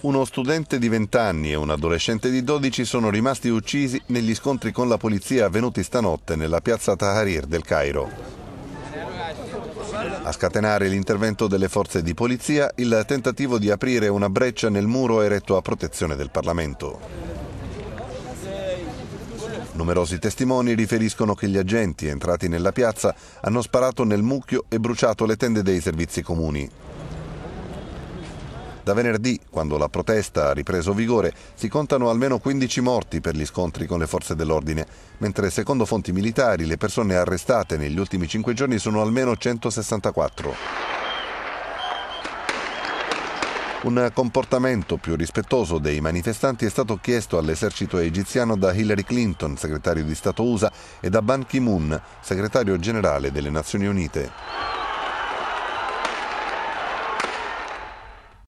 Uno studente di 20 anni e un adolescente di 12 sono rimasti uccisi negli scontri con la polizia avvenuti stanotte nella piazza Tahrir del Cairo. A scatenare l'intervento delle forze di polizia il tentativo di aprire una breccia nel muro eretto a protezione del Parlamento. Numerosi testimoni riferiscono che gli agenti entrati nella piazza hanno sparato nel mucchio e bruciato le tende dei servizi comuni. Da venerdì, quando la protesta ha ripreso vigore, si contano almeno 15 morti per gli scontri con le forze dell'ordine, mentre secondo fonti militari le persone arrestate negli ultimi cinque giorni sono almeno 164. Un comportamento più rispettoso dei manifestanti è stato chiesto all'esercito egiziano da Hillary Clinton, segretario di Stato USA, e da Ban Ki-moon, segretario generale delle Nazioni Unite.